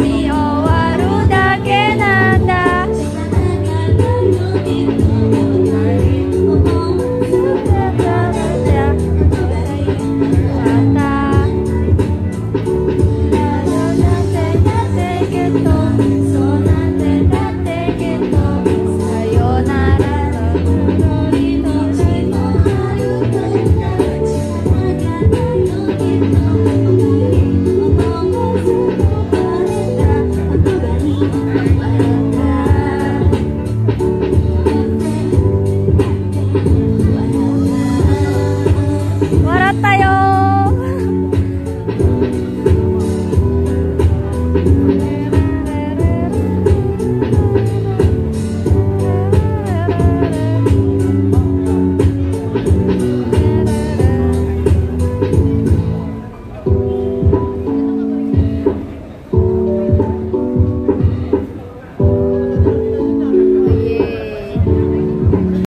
we all. 笑ったよ